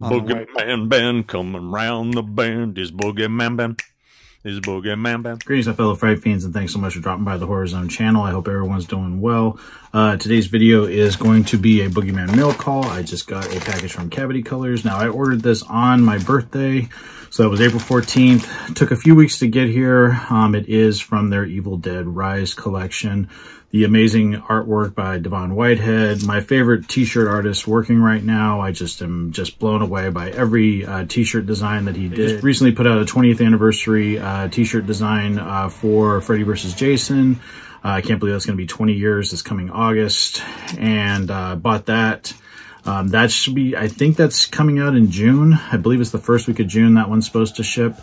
Boogeyman Ben coming round the bend is Boogeyman Ben. Is Boogeyman Ben. Greetings, my fellow Fright fiends, and thanks so much for dropping by the Horror Zone channel. I hope everyone's doing well. Uh, today's video is going to be a Boogeyman mail call. I just got a package from Cavity Colors. Now, I ordered this on my birthday, so that was April 14th. Took a few weeks to get here. Um, it is from their Evil Dead Rise collection the amazing artwork by Devon Whitehead, my favorite t-shirt artist working right now. I just am just blown away by every uh, t-shirt design that he did. Just recently put out a 20th anniversary uh, t-shirt design uh, for Freddy vs. Jason. Uh, I can't believe that's going to be 20 years this coming August. And uh, bought that. Um, that should be, I think that's coming out in June. I believe it's the first week of June that one's supposed to ship.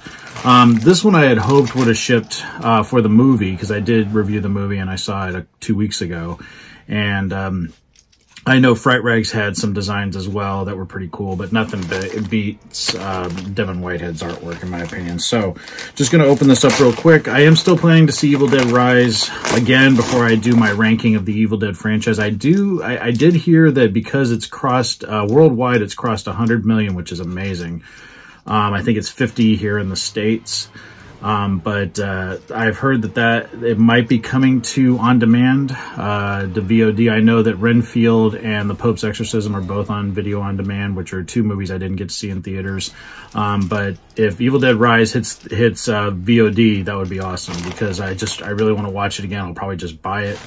Um, this one I had hoped would have shipped uh, for the movie because I did review the movie and I saw it uh, two weeks ago. And um, I know Fright Rags had some designs as well that were pretty cool, but nothing beats um, Devon Whitehead's artwork in my opinion. So just going to open this up real quick. I am still planning to see Evil Dead Rise again before I do my ranking of the Evil Dead franchise. I do, I, I did hear that because it's crossed uh, worldwide, it's crossed 100 million, which is amazing. Um, I think it's 50 here in the States. Um, but uh, I've heard that that it might be coming to on demand, uh, the VOD. I know that Renfield and The Pope's Exorcism are both on video on demand, which are two movies I didn't get to see in theaters. Um, but if Evil Dead Rise hits hits uh, VOD, that would be awesome because I just I really want to watch it again. I'll probably just buy it.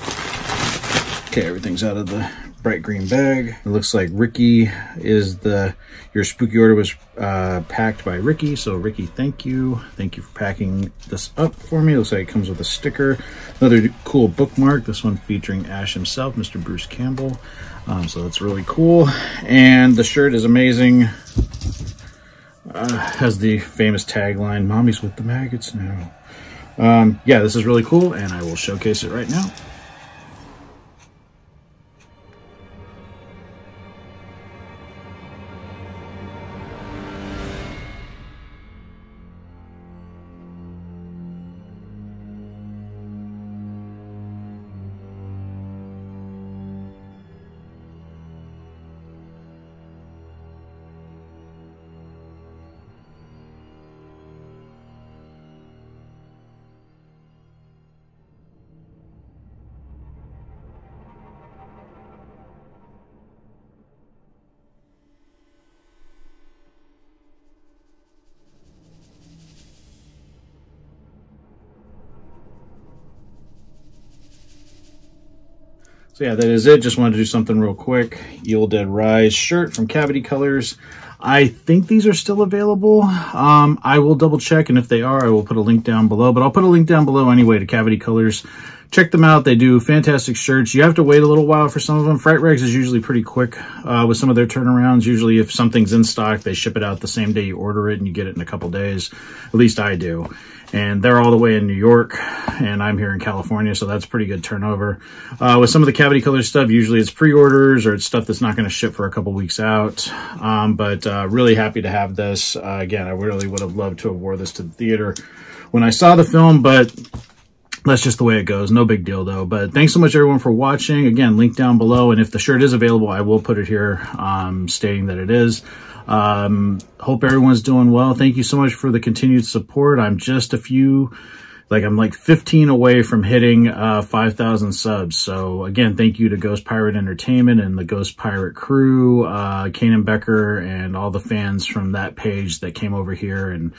Okay, everything's out of the bright green bag. It looks like Ricky is the, your spooky order was uh, packed by Ricky. So Ricky, thank you. Thank you for packing this up for me. It looks like it comes with a sticker. Another cool bookmark. This one featuring Ash himself, Mr. Bruce Campbell. Um, so that's really cool. And the shirt is amazing. Uh, has the famous tagline, Mommy's with the maggots now. Um, yeah, this is really cool, and I will showcase it right now. So yeah, that is it. Just wanted to do something real quick. Evil Dead Rise shirt from Cavity Colors. I think these are still available. Um, I will double check, and if they are, I will put a link down below. But I'll put a link down below anyway to Cavity Colors. Check them out. They do fantastic shirts. You have to wait a little while for some of them. Fright Rags is usually pretty quick uh, with some of their turnarounds. Usually if something's in stock, they ship it out the same day you order it and you get it in a couple days. At least I do and they're all the way in New York, and I'm here in California, so that's pretty good turnover. Uh, with some of the cavity color stuff, usually it's pre-orders or it's stuff that's not going to ship for a couple weeks out. Um, but uh, really happy to have this. Uh, again, I really would have loved to have wore this to the theater when I saw the film, but that's just the way it goes. No big deal though. But thanks so much everyone for watching. Again, link down below. And if the shirt is available, I will put it here um, stating that it is. Um, hope everyone's doing well. Thank you so much for the continued support. I'm just a few, like I'm like 15 away from hitting uh, 5,000 subs. So again, thank you to Ghost Pirate Entertainment and the Ghost Pirate crew, uh, Kanan Becker and all the fans from that page that came over here and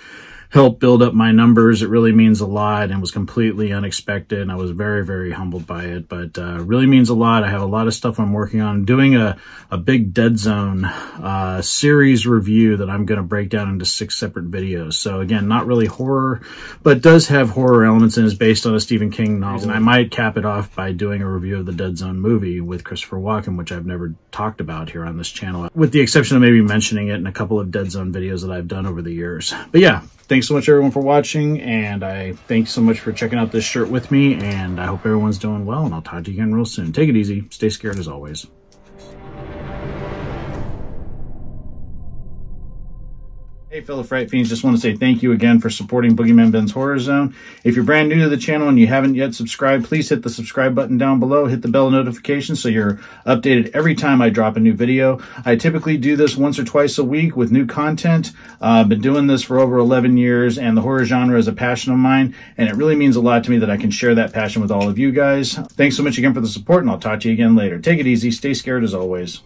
helped build up my numbers. It really means a lot and was completely unexpected. And I was very, very humbled by it, but uh, really means a lot. I have a lot of stuff I'm working on. I'm doing a, a big Dead Zone uh, series review that I'm going to break down into six separate videos. So again, not really horror, but does have horror elements and is based on a Stephen King novel. And I might cap it off by doing a review of the Dead Zone movie with Christopher Walken, which I've never talked about here on this channel, with the exception of maybe mentioning it in a couple of Dead Zone videos that I've done over the years. But yeah, thanks so much everyone for watching and I thank you so much for checking out this shirt with me and I hope everyone's doing well and I'll talk to you again real soon. Take it easy. Stay scared as always. Hey fellow Fright Fiends, just want to say thank you again for supporting Boogeyman Ben's Horror Zone. If you're brand new to the channel and you haven't yet subscribed, please hit the subscribe button down below, hit the bell notification so you're updated every time I drop a new video. I typically do this once or twice a week with new content. Uh, I've been doing this for over 11 years and the horror genre is a passion of mine and it really means a lot to me that I can share that passion with all of you guys. Thanks so much again for the support and I'll talk to you again later. Take it easy, stay scared as always.